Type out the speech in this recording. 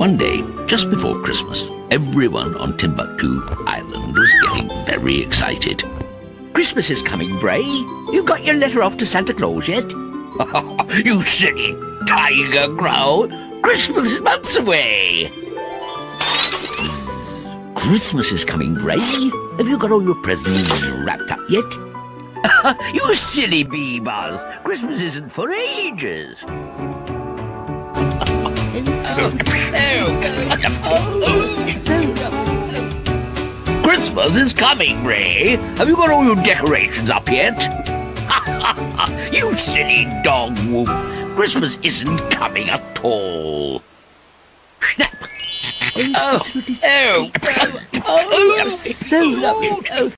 One day, just before Christmas, everyone on Timbuctoo Island was getting very excited. Christmas is coming, Bray. You got your letter off to Santa Claus yet? you silly tiger Growl! Christmas is months away! Christmas is coming, Bray. Have you got all your presents wrapped up yet? you silly bee buzz! Christmas isn't for ages! Christmas is coming, Ray. Have you got all your decorations up yet? Ha ha ha! You silly dog Woof. Christmas isn't coming at all. Snap. Oh, oh, oh, so lovely. Oh, oh. oh. oh.